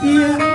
Yeah.